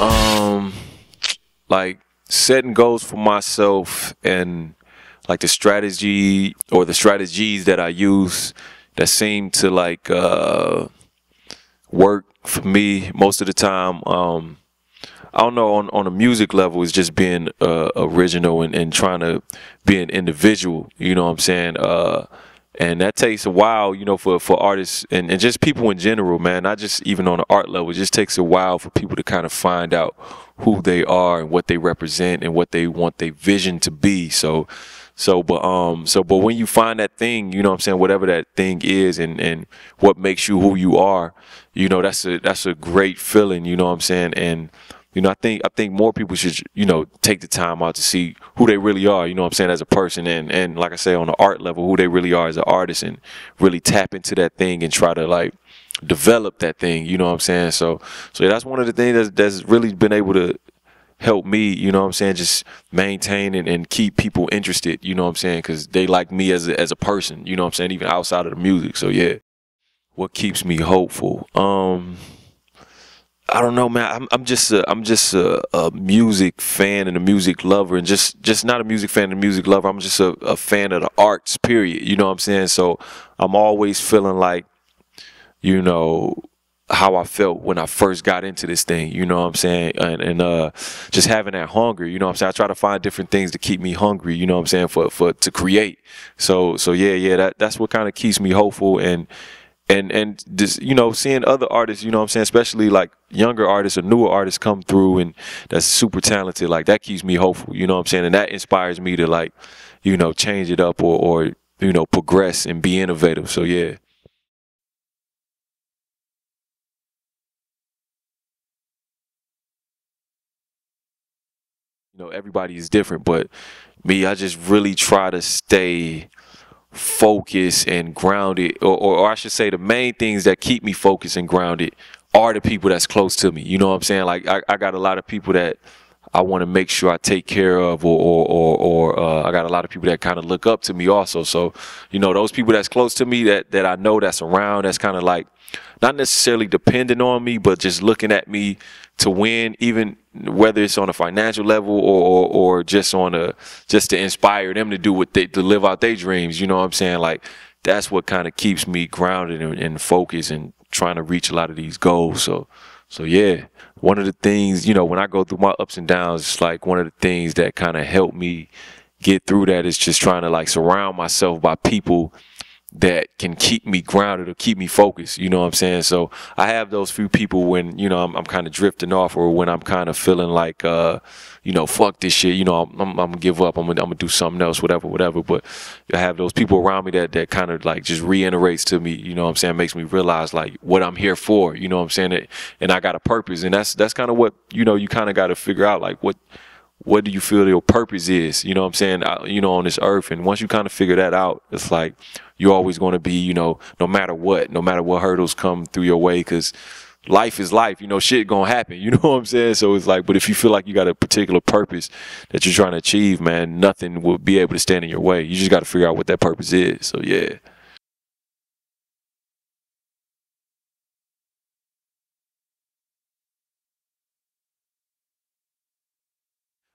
Um, like setting goals for myself and like the strategy or the strategies that I use that seem to like uh, work for me most of the time. Um, I don't know on on a music level is just being uh, original and, and trying to be an individual. You know what I'm saying? Uh, and that takes a while, you know, for for artists and, and just people in general, man. Not just even on the art level. It just takes a while for people to kind of find out who they are and what they represent and what they want their vision to be. So so but um so but when you find that thing, you know what I'm saying, whatever that thing is and and what makes you who you are, you know, that's a that's a great feeling, you know what I'm saying? And you know, I think I think more people should, you know, take the time out to see who they really are, you know what I'm saying, as a person and and like I say on the art level, who they really are as an artist and really tap into that thing and try to like develop that thing, you know what I'm saying? So so that's one of the things that's that's really been able to help me, you know what I'm saying, just maintain and, and keep people interested, you know what I'm saying, because they like me as a, as a person, you know what I'm saying, even outside of the music. So yeah, what keeps me hopeful? Um, I don't know, man. I'm, I'm just a, I'm just a, a, music fan and a music lover, and just just not a music fan and a music lover. I'm just a, a fan of the arts. Period. You know what I'm saying? So I'm always feeling like, you know, how I felt when I first got into this thing, you know what I'm saying? And, and uh, just having that hunger, you know what I'm saying? I try to find different things to keep me hungry, you know what I'm saying, for for to create. So so yeah, yeah, that that's what kind of keeps me hopeful and and and just you know seeing other artists you know what i'm saying especially like younger artists or newer artists come through and that's super talented like that keeps me hopeful you know what i'm saying and that inspires me to like you know change it up or or you know progress and be innovative so yeah. You know everybody is different but me i just really try to stay focused and grounded, or, or, or, I should say, the main things that keep me focused and grounded are the people that's close to me. You know what I'm saying? Like I, I got a lot of people that I want to make sure I take care of, or or or, or uh, I got a lot of people that kind of look up to me also. So you know, those people that's close to me that that I know that's around, that's kind of like not necessarily depending on me, but just looking at me to win, even whether it's on a financial level or, or, or just on a just to inspire them to do what they to live out their dreams. You know what I'm saying? Like that's what kind of keeps me grounded and, and focused and trying to reach a lot of these goals. So so yeah, one of the things you know when I go through my ups and downs, it's like one of the things that kind of help me get through that is just trying to like surround myself by people that can keep me grounded or keep me focused. You know what I'm saying? So I have those few people when, you know, I'm, I'm kind of drifting off or when I'm kind of feeling like, uh, you know, fuck this shit, you know, I'm, I'm, I'm gonna give up. I'm gonna, I'm gonna do something else, whatever, whatever. But I have those people around me that, that kind of like just reiterates to me, you know what I'm saying? Makes me realize like what I'm here for, you know what I'm saying? And I got a purpose. And that's, that's kind of what, you know, you kind of got to figure out like what, what do you feel your purpose is? You know what I'm saying? You know, on this earth. And once you kind of figure that out, it's like you're always going to be, you know, no matter what, no matter what hurdles come through your way, because life is life. You know, shit gonna happen. You know what I'm saying? So it's like, but if you feel like you got a particular purpose that you're trying to achieve, man, nothing will be able to stand in your way. You just got to figure out what that purpose is. So yeah.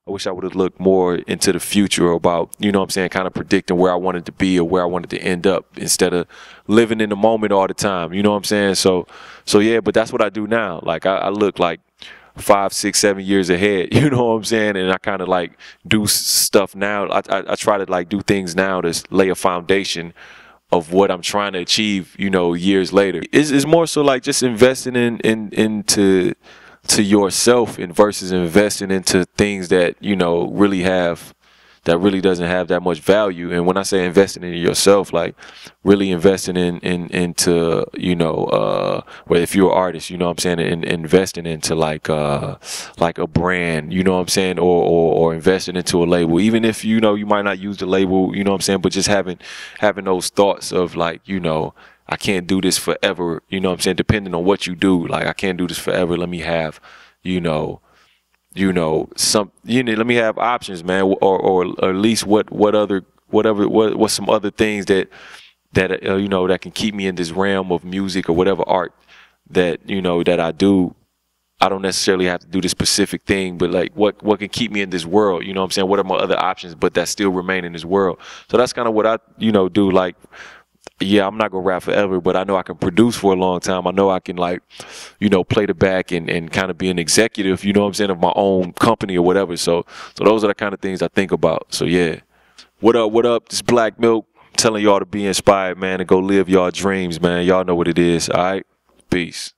I wish I would have looked more into the future about, you know what I'm saying, kind of predicting where I wanted to be or where I wanted to end up instead of living in the moment all the time. You know what I'm saying? So so yeah, but that's what I do now. Like I, I look like five, six, seven years ahead. You know what I'm saying? And I kind of like do stuff now. I, I, I try to like do things now to lay a foundation of what I'm trying to achieve. You know, years later. It's, it's more so like just investing in in into to yourself and versus investing into things that you know really have that really doesn't have that much value. And when i say investing in yourself like really investing in, in into you know uh well if you're an artist you know what i'm saying in, investing into like uh like a brand you know what i'm saying or, or or investing into a label. Even if you know you might not use the label you know what i'm saying but just having having those thoughts of like you know I can't do this forever. You know what I'm saying? Depending on what you do, like I can't do this forever. Let me have, you know, you know, some you know, let me have options, man, or or, or at least what what other whatever what what some other things that that uh, you know that can keep me in this realm of music or whatever art that you know that I do I don't necessarily have to do this specific thing, but like what what can keep me in this world? You know what I'm saying? What are my other options, but that still remain in this world? So that's kind of what I you know do. Like, yeah, I'm not gonna rap forever, but I know I can produce for a long time. I know I can like, you know, play the back and, and kind of be an executive. You know what I'm saying of my own company or whatever. So so those are the kind of things I think about. So yeah, what up? What up? This Black Milk telling y'all to be inspired, man, and go live y'all dreams, man. Y'all know what it is. All right, peace.